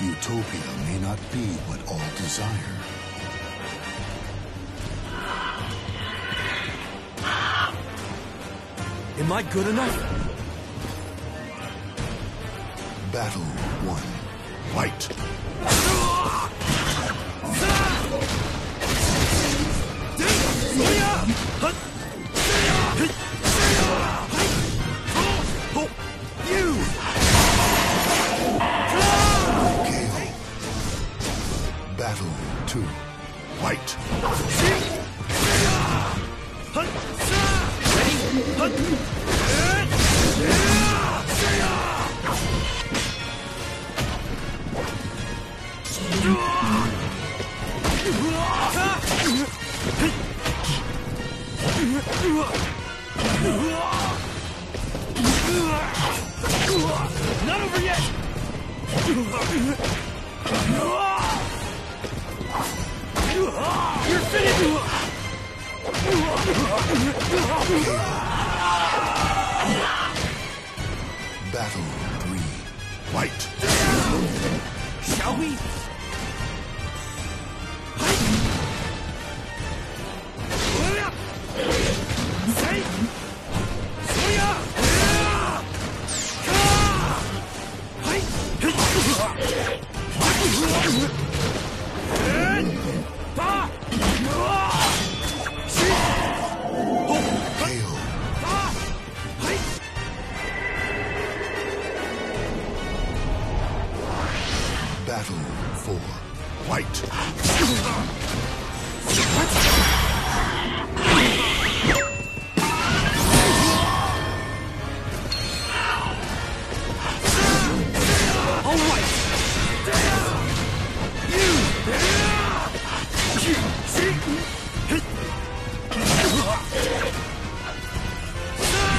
Utopia may not be what all desire. Am I good enough? Battle one. Fight. Two. Fight. Not over yet! Battle three. Fight. Shall we? Battle four. Fight.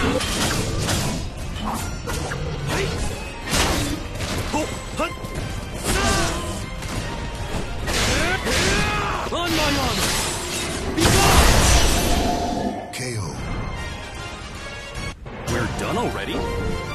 All done already?